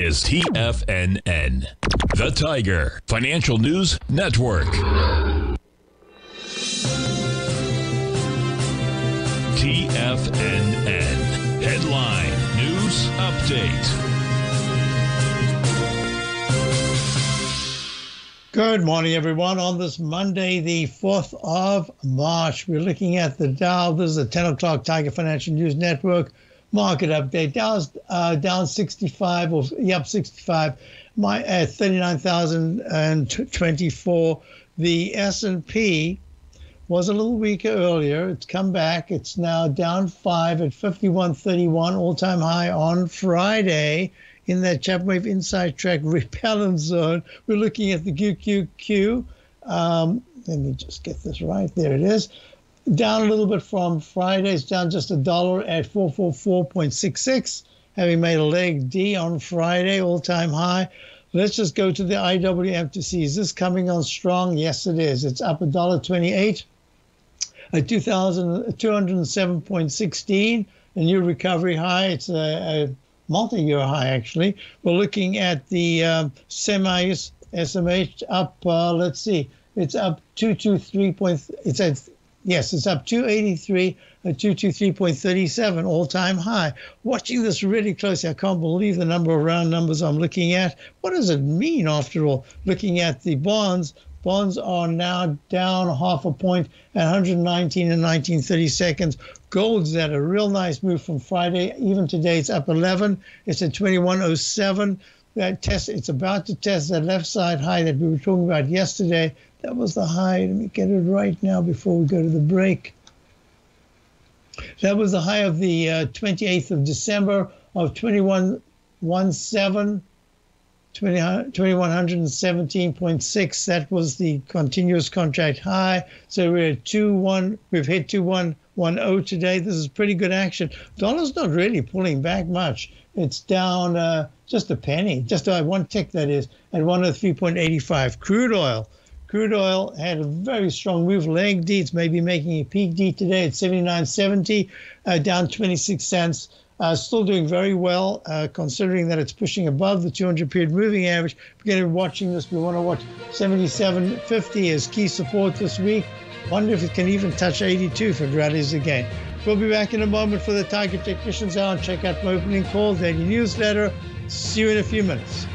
is TFNN, the Tiger Financial News Network. TFNN Headline News Update. Good morning, everyone. On this Monday, the 4th of March, we're looking at the Dow. This is the 10 o'clock Tiger Financial News Network market update. Dow's uh, down 65 or yep 65. My at 39,024. The S&P was a little weaker earlier. It's come back. It's now down five at 51.31, all-time high on Friday in that Chapman Wave Inside Track repellent zone. We're looking at the QQQ. Um, let me just get this right. There it is down a little bit from Friday. It's down just a dollar at 444.66, having made a leg D on Friday, all time high. Let's just go to the IWM to see is this coming on strong? Yes, it is. It's up a dollar 28 at 207.16, a new recovery high. It's a, a multi-year high actually. We're looking at the um, semis SMH up. Uh, let's see, it's up 223. Point, it's at Yes, it's up 283 at uh, 223.37, all time high. Watching this really closely, I can't believe the number of round numbers I'm looking at. What does it mean, after all? Looking at the bonds, bonds are now down half a point at 119 and 1930 seconds. Gold's at a real nice move from Friday. Even today, it's up 11. It's at 2107 that test it's about to test that left side high that we were talking about yesterday that was the high. Let me get it right now before we go to the break. That was the high of the uh, 28th of December of 2117, 2117.6. That was the continuous contract high. So we're at 21, we've hit 2110 today. This is pretty good action. Dollar's not really pulling back much. It's down uh, just a penny, just uh, one tick that is, at 103.85. Crude oil Crude oil had a very strong move. Leg D, it's maybe making a peak D today at 79.70, uh, down 26 cents. Uh, still doing very well, uh, considering that it's pushing above the 200 period moving average. We're going to be watching this. We want to watch 77.50 as key support this week. Wonder if it can even touch 82 if it rallies again. We'll be back in a moment for the Tiger Technicians Hour. Check out my opening call, daily newsletter. See you in a few minutes.